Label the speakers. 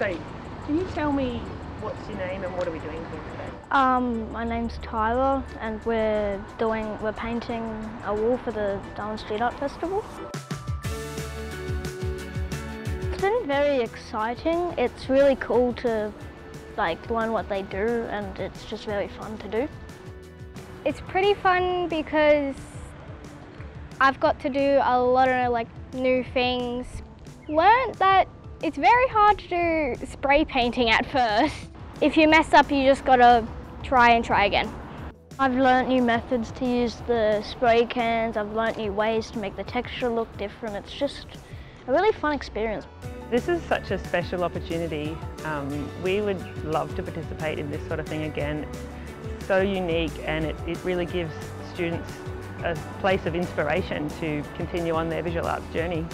Speaker 1: So, can you tell me what's your name and what are we doing here today?
Speaker 2: Um, my name's Tyler, and we're doing we're painting a wall for the Darwin Street Art Festival. It's been very exciting. It's really cool to like learn what they do, and it's just very fun to do.
Speaker 3: It's pretty fun because I've got to do a lot of like new things. Learned that it's very hard to do spray painting at first. If you mess up, you just gotta try and try again.
Speaker 2: I've learnt new methods to use the spray cans. I've learnt new ways to make the texture look different. It's just a really fun experience.
Speaker 1: This is such a special opportunity. Um, we would love to participate in this sort of thing again. It's so unique and it, it really gives students a place of inspiration to continue on their visual arts journey.